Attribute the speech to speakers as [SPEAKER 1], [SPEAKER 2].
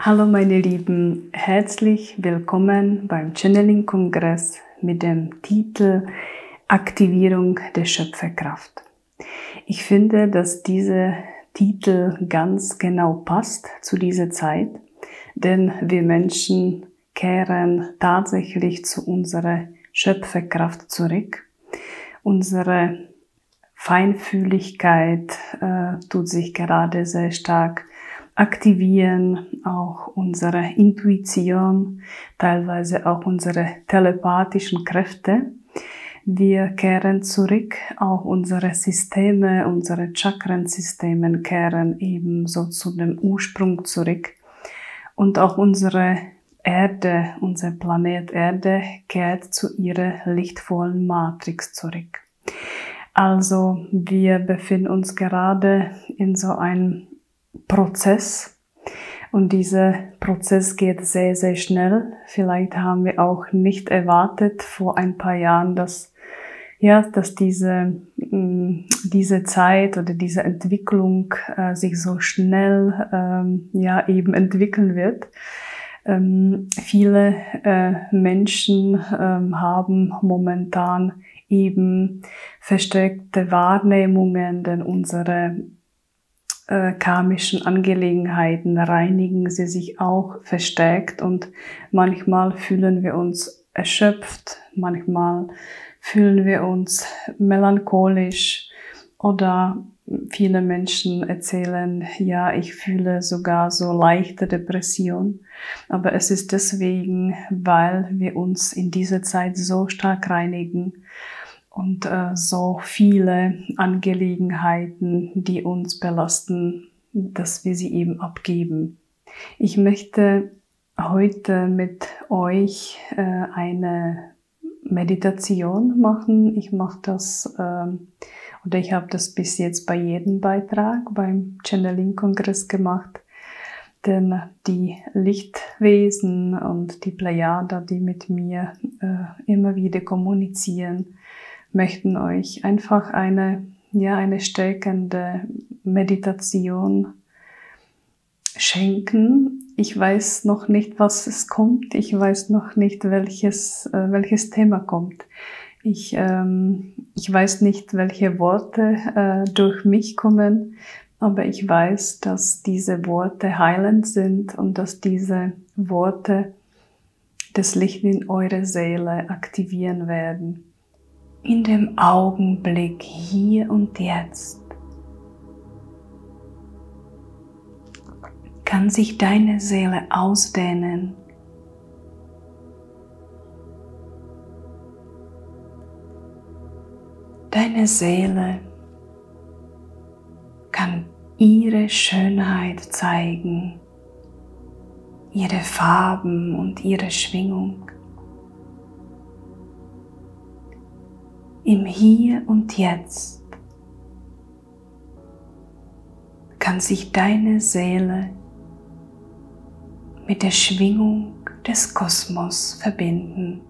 [SPEAKER 1] Hallo meine Lieben, herzlich willkommen beim Channeling-Kongress mit dem Titel Aktivierung der Schöpferkraft. Ich finde, dass dieser Titel ganz genau passt zu dieser Zeit, denn wir Menschen kehren tatsächlich zu unserer Schöpferkraft zurück. Unsere Feinfühligkeit äh, tut sich gerade sehr stark aktivieren, auch unsere Intuition, teilweise auch unsere telepathischen Kräfte. Wir kehren zurück, auch unsere Systeme, unsere Chakrensysteme kehren ebenso zu dem Ursprung zurück. Und auch unsere Erde, unser Planet Erde kehrt zu ihrer lichtvollen Matrix zurück. Also wir befinden uns gerade in so einem Prozess. Und dieser Prozess geht sehr, sehr schnell. Vielleicht haben wir auch nicht erwartet vor ein paar Jahren, dass, ja, dass diese, mm, diese Zeit oder diese Entwicklung äh, sich so schnell, ähm, ja, eben entwickeln wird. Ähm, viele äh, Menschen ähm, haben momentan eben verstärkte Wahrnehmungen, denn unsere äh, karmischen Angelegenheiten reinigen sie sich auch verstärkt und manchmal fühlen wir uns erschöpft, manchmal fühlen wir uns melancholisch oder viele Menschen erzählen, ja, ich fühle sogar so leichte Depression. Aber es ist deswegen, weil wir uns in dieser Zeit so stark reinigen und äh, so viele Angelegenheiten, die uns belasten, dass wir sie eben abgeben. Ich möchte heute mit euch äh, eine Meditation machen. Ich mache das äh, oder ich habe das bis jetzt bei jedem Beitrag beim Channeling-Kongress gemacht. Denn die Lichtwesen und die Plejada, die mit mir äh, immer wieder kommunizieren, möchten euch einfach eine, ja, eine stärkende Meditation schenken. Ich weiß noch nicht, was es kommt. Ich weiß noch nicht, welches, äh, welches Thema kommt. Ich, ähm, ich weiß nicht, welche Worte äh, durch mich kommen, aber ich weiß, dass diese Worte heilend sind und dass diese Worte das Licht in eure Seele aktivieren werden in dem Augenblick hier und jetzt kann sich deine Seele ausdehnen. Deine Seele kann ihre Schönheit zeigen, ihre Farben und ihre Schwingung. Im Hier und Jetzt kann sich deine Seele mit der Schwingung des Kosmos verbinden.